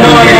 no